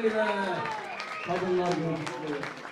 네, 가족만